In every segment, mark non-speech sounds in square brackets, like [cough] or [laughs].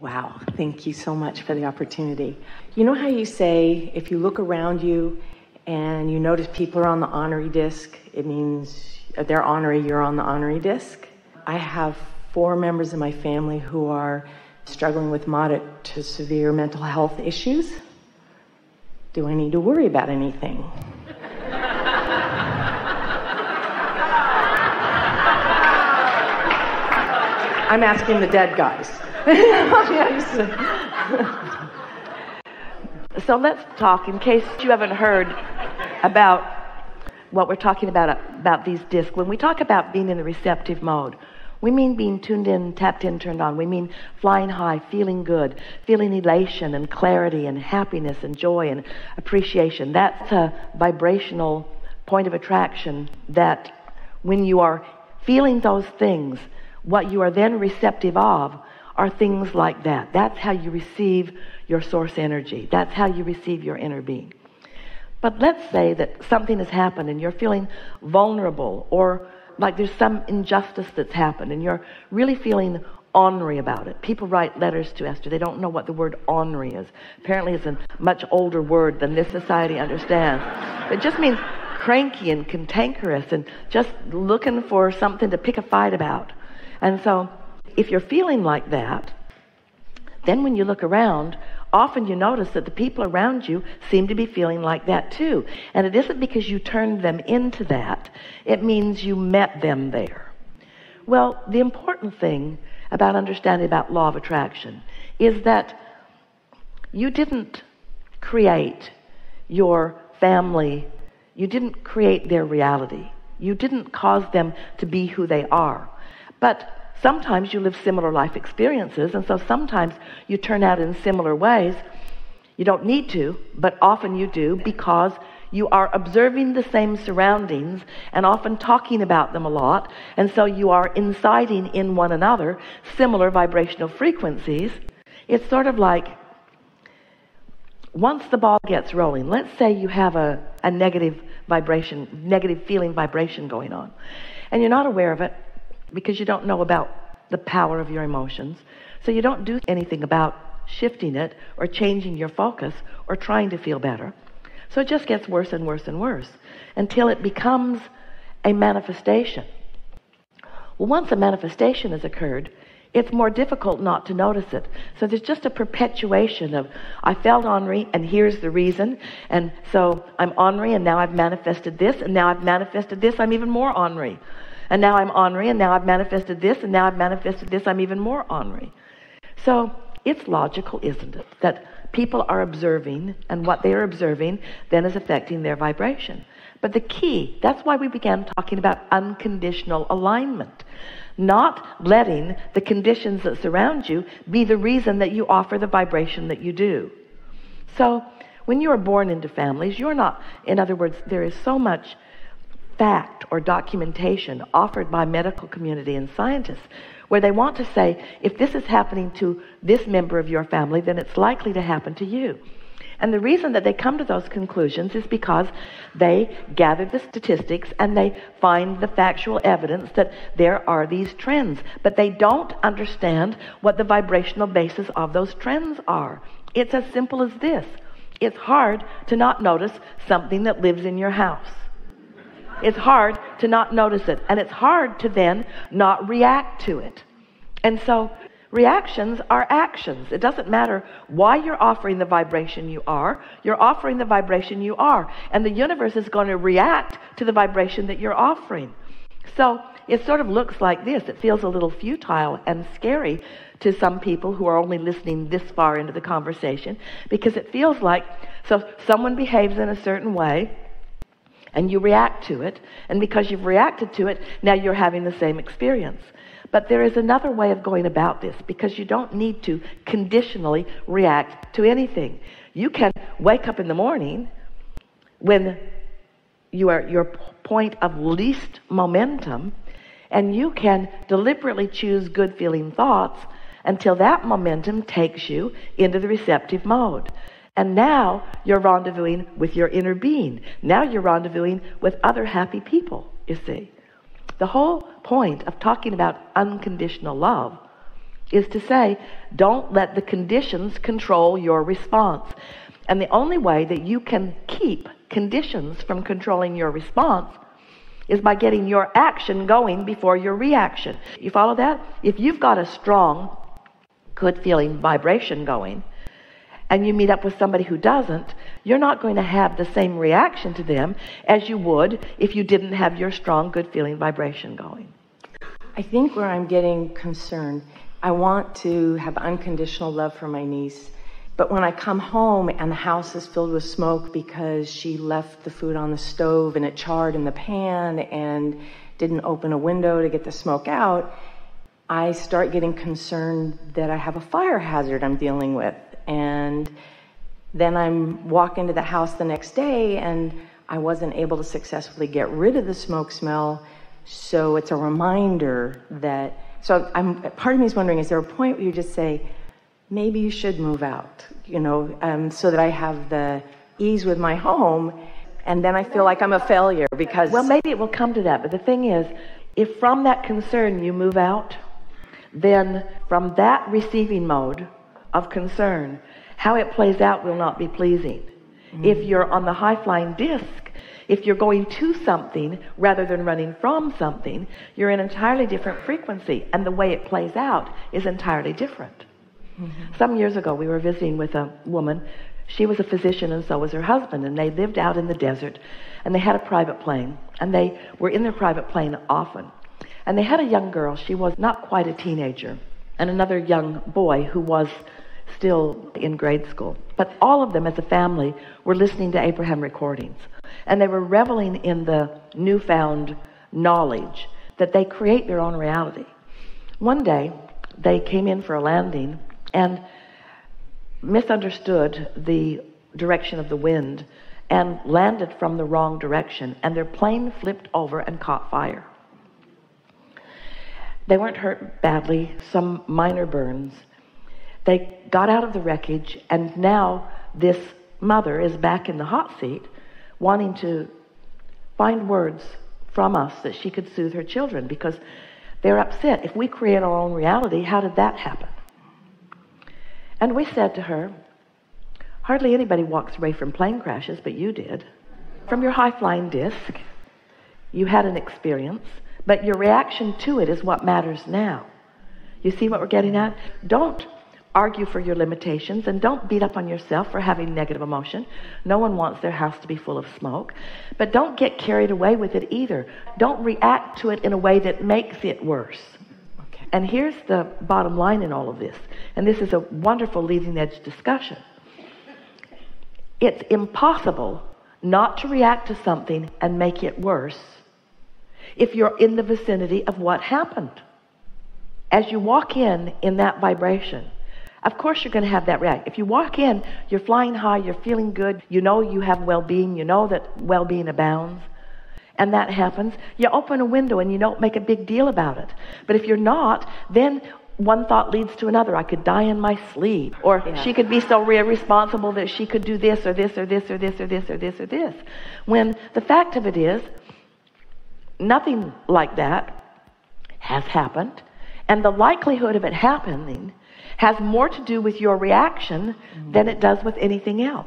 Wow, thank you so much for the opportunity. You know how you say if you look around you and you notice people are on the ornery disc, it means they're ornery, you're on the ornery disc? I have four members of my family who are struggling with moderate to severe mental health issues. Do I need to worry about anything? [laughs] I'm asking the dead guys. [laughs] so let's talk, in case you haven't heard about what we're talking about about these discs. When we talk about being in the receptive mode, we mean being tuned in, tapped in, turned on. We mean flying high, feeling good, feeling elation and clarity and happiness and joy and appreciation. That's a vibrational point of attraction that when you are feeling those things, what you are then receptive of are things like that. That's how you receive your source energy. That's how you receive your inner being. But let's say that something has happened and you're feeling vulnerable or like there's some injustice that's happened and you're really feeling ornery about it. People write letters to Esther. They don't know what the word ornery is. Apparently it's a much older word than this society understands. It just means cranky and cantankerous and just looking for something to pick a fight about. And so if you're feeling like that, then when you look around, often you notice that the people around you seem to be feeling like that too. And it isn't because you turned them into that, it means you met them there. Well, the important thing about understanding about law of attraction is that you didn't create your family, you didn't create their reality. You didn't cause them to be who they are. But Sometimes you live similar life experiences, and so sometimes you turn out in similar ways. You don't need to, but often you do because you are observing the same surroundings and often talking about them a lot, and so you are inciting in one another similar vibrational frequencies. It's sort of like once the ball gets rolling, let's say you have a, a negative vibration, negative feeling vibration going on, and you're not aware of it, because you don't know about the power of your emotions. So you don't do anything about shifting it or changing your focus or trying to feel better. So it just gets worse and worse and worse until it becomes a manifestation. Well, once a manifestation has occurred, it's more difficult not to notice it. So there's just a perpetuation of, I felt ornery, and here's the reason. And so I'm ornery, and now I've manifested this, and now I've manifested this, I'm even more ornery. And now I'm ornery, and now I've manifested this, and now I've manifested this, I'm even more ornery. So it's logical, isn't it, that people are observing, and what they are observing then is affecting their vibration. But the key, that's why we began talking about unconditional alignment. Not letting the conditions that surround you be the reason that you offer the vibration that you do. So, when you are born into families, you're not, in other words, there is so much fact or documentation offered by medical community and scientists where they want to say, if this is happening to this member of your family, then it's likely to happen to you. And the reason that they come to those conclusions is because they gather the statistics and they find the factual evidence that there are these trends. But they don't understand what the vibrational basis of those trends are. It's as simple as this. It's hard to not notice something that lives in your house. It's hard to not notice it. And it's hard to then not react to it. And so reactions are actions. It doesn't matter why you're offering the vibration you are. You're offering the vibration you are. And the universe is going to react to the vibration that you're offering. So it sort of looks like this. It feels a little futile and scary to some people who are only listening this far into the conversation because it feels like so someone behaves in a certain way and you react to it. And because you've reacted to it, now you're having the same experience. But there is another way of going about this because you don't need to conditionally react to anything. You can wake up in the morning when you are your point of least momentum and you can deliberately choose good feeling thoughts until that momentum takes you into the receptive mode. And now you're rendezvousing with your inner being. Now you're rendezvousing with other happy people, you see. The whole point of talking about unconditional love is to say, don't let the conditions control your response. And the only way that you can keep conditions from controlling your response is by getting your action going before your reaction. You follow that? If you've got a strong, good feeling vibration going, and you meet up with somebody who doesn't, you're not going to have the same reaction to them as you would if you didn't have your strong, good feeling vibration going. I think where I'm getting concerned, I want to have unconditional love for my niece. But when I come home and the house is filled with smoke because she left the food on the stove and it charred in the pan and didn't open a window to get the smoke out, I start getting concerned that I have a fire hazard I'm dealing with. And then I'm walk into the house the next day and I wasn't able to successfully get rid of the smoke smell. So it's a reminder that. So I'm part of me is wondering: is there a point where you just say, maybe you should move out, you know, um, so that I have the ease with my home, and then I feel like I'm a failure because. Well, maybe it will come to that. But the thing is, if from that concern you move out, then from that receiving mode of concern, how it plays out will not be pleasing. Mm-hmm. If you're on the high flying disc, if you're going to something rather than running from something, you're in an entirely different frequency, and the way it plays out is entirely different. Mm-hmm. Some years ago, we were visiting with a woman. She was a physician, and so was her husband, and they lived out in the desert, and they had a private plane, and they were in their private plane often. And they had a young girl. She was not quite a teenager, and another young boy who was still in grade school. But all of them as a family were listening to Abraham recordings. And they were reveling in the newfound knowledge that they create their own reality. One day, they came in for a landing and misunderstood the direction of the wind and landed from the wrong direction, and their plane flipped over and caught fire. They weren't hurt badly, some minor burns, they got out of the wreckage, and now this mother is back in the hot seat wanting to find words from us that she could soothe her children because they're upset. If we create our own reality, how did that happen? And we said to her, Hardly anybody walks away from plane crashes, but you did. From your high flying disc, you had an experience, but your reaction to it is what matters now. You see what we're getting at? Don't argue for your limitations and don't beat up on yourself for having negative emotion. No one wants their house to be full of smoke. But don't get carried away with it either. Don't react to it in a way that makes it worse. Okay. And here's the bottom line in all of this. And this is a wonderful leading edge discussion. It's impossible not to react to something and make it worse if you're in the vicinity of what happened. As you walk in in that vibration, of course, you're going to have that react. If you walk in, you're flying high, you're feeling good, you know you have well being, you know that well being abounds, and that happens, you open a window and you don't make a big deal about it. But if you're not, then one thought leads to another. I could die in my sleep. Or yeah. she could be so irresponsible that she could do this or this or this or this or this or this or this. When the fact of it is, nothing like that has happened. And the likelihood of it happening has more to do with your reaction than it does with anything else.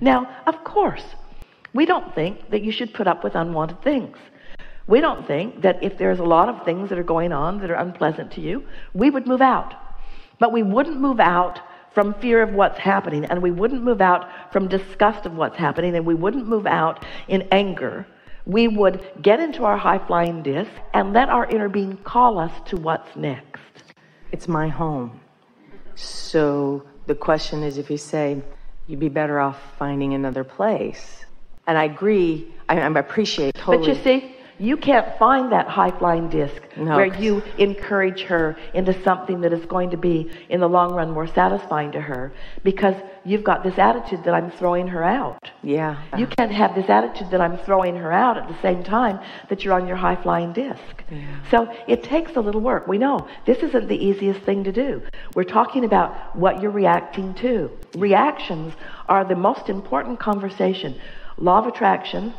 Now, of course, we don't think that you should put up with unwanted things. We don't think that if there's a lot of things that are going on that are unpleasant to you, we would move out. But we wouldn't move out from fear of what's happening, and we wouldn't move out from disgust of what's happening, and we wouldn't move out in anger. We would get into our high flying disc and let our inner being call us to what's next. It's my home. So the question is if you say, you'd be better off finding another place. And I agree, I, I appreciate totally. But you see, you can't find that high flying disc no. where you encourage her into something that is going to be, in the long run, more satisfying to her because you've got this attitude that I'm throwing her out. Yeah. You can't have this attitude that I'm throwing her out at the same time that you're on your high flying disc. Yeah. So it takes a little work. We know this isn't the easiest thing to do. We're talking about what you're reacting to. Reactions are the most important conversation. Law of attraction,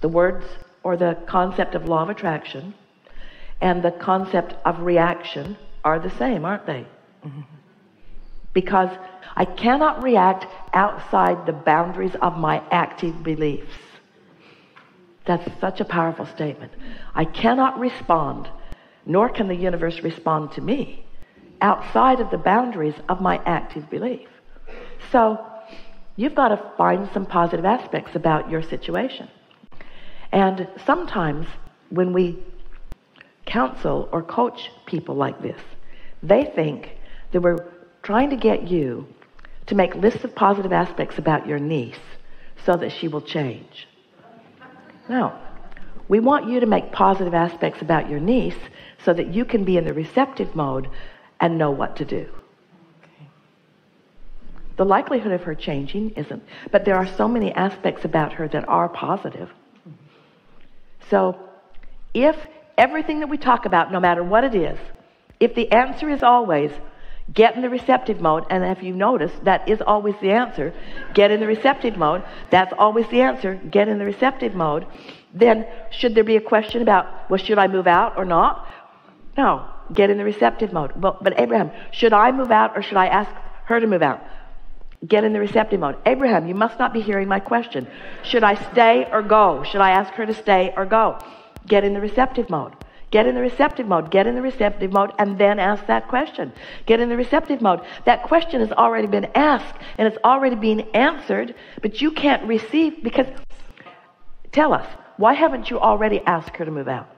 the words or the concept of law of attraction and the concept of reaction are the same, aren't they? Mm-hmm. Because I cannot react outside the boundaries of my active beliefs. That's such a powerful statement. I cannot respond, nor can the universe respond to me outside of the boundaries of my active belief. So you've got to find some positive aspects about your situation. And sometimes when we counsel or coach people like this, they think that we're trying to get you to make lists of positive aspects about your niece so that she will change. No. We want you to make positive aspects about your niece so that you can be in the receptive mode and know what to do. The likelihood of her changing isn't, but there are so many aspects about her that are positive. So, if everything that we talk about, no matter what it is, if the answer is always get in the receptive mode, and if you notice, that is always the answer get in the receptive mode, that's always the answer get in the receptive mode, then should there be a question about, well, should I move out or not? No, get in the receptive mode. Well, but Abraham, should I move out or should I ask her to move out? Get in the receptive mode. Abraham, you must not be hearing my question. Should I stay or go? Should I ask her to stay or go? Get in the receptive mode. Get in the receptive mode. Get in the receptive mode and then ask that question. Get in the receptive mode. That question has already been asked and it's already being answered, but you can't receive because tell us, why haven't you already asked her to move out?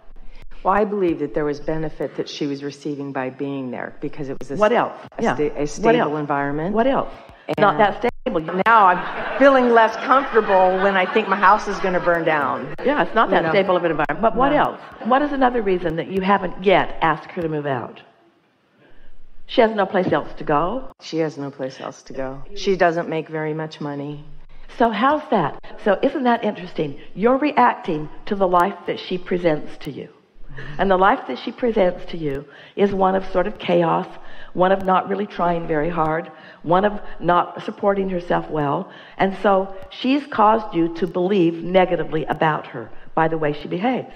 Well, I believe that there was benefit that she was receiving by being there because it was a, what else? a, yeah. sta- a stable environment. What else? And Not that stable. Now I'm feeling less comfortable when I think my house is going to burn down. Yeah, it's not that you know? stable of an environment. But what no. else? What is another reason that you haven't yet asked her to move out? She has no place else to go. She has no place else to go. She doesn't make very much money. So how's that? So isn't that interesting? You're reacting to the life that she presents to you. And the life that she presents to you is one of sort of chaos, one of not really trying very hard, one of not supporting herself well. And so she's caused you to believe negatively about her by the way she behaves.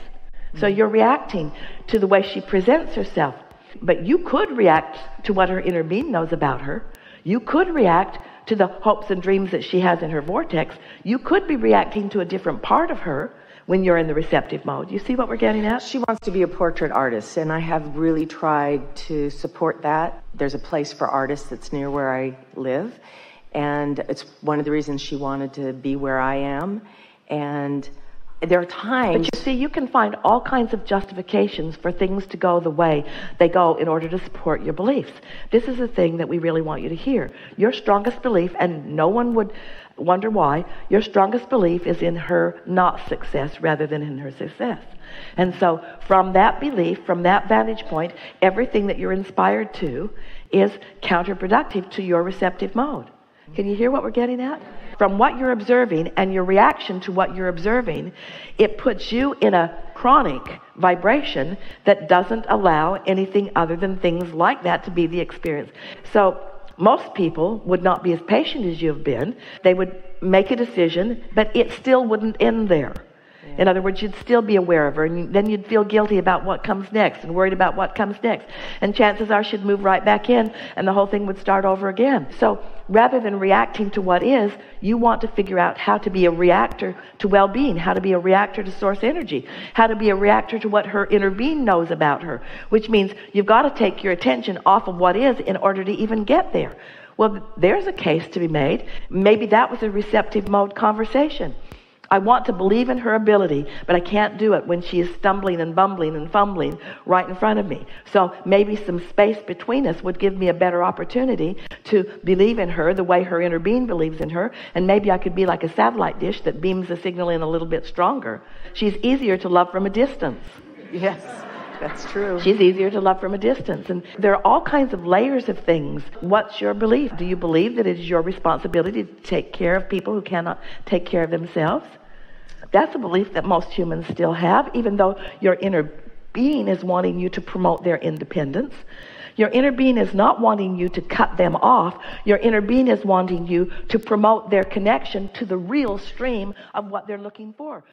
So mm-hmm. you're reacting to the way she presents herself. But you could react to what her inner being knows about her. You could react to the hopes and dreams that she has in her vortex. You could be reacting to a different part of her when you're in the receptive mode. You see what we're getting at? She wants to be a portrait artist, and I have really tried to support that. There's a place for artists that's near where I live, and it's one of the reasons she wanted to be where I am. And there are times. But you see, you can find all kinds of justifications for things to go the way they go in order to support your beliefs. This is the thing that we really want you to hear. Your strongest belief, and no one would wonder why, your strongest belief is in her not success rather than in her success. And so, from that belief, from that vantage point, everything that you're inspired to is counterproductive to your receptive mode. Can you hear what we're getting at? From what you're observing and your reaction to what you're observing, it puts you in a chronic vibration that doesn't allow anything other than things like that to be the experience. So, most people would not be as patient as you've been. They would make a decision, but it still wouldn't end there. In other words, you'd still be aware of her, and then you'd feel guilty about what comes next and worried about what comes next. And chances are she'd move right back in, and the whole thing would start over again. So rather than reacting to what is, you want to figure out how to be a reactor to well being, how to be a reactor to source energy, how to be a reactor to what her inner being knows about her, which means you've got to take your attention off of what is in order to even get there. Well, there's a case to be made. Maybe that was a receptive mode conversation. I want to believe in her ability, but I can't do it when she is stumbling and bumbling and fumbling right in front of me. So maybe some space between us would give me a better opportunity to believe in her the way her inner being believes in her. And maybe I could be like a satellite dish that beams the signal in a little bit stronger. She's easier to love from a distance. Yes. That's true. She's easier to love from a distance. And there are all kinds of layers of things. What's your belief? Do you believe that it is your responsibility to take care of people who cannot take care of themselves? That's a belief that most humans still have, even though your inner being is wanting you to promote their independence. Your inner being is not wanting you to cut them off. Your inner being is wanting you to promote their connection to the real stream of what they're looking for.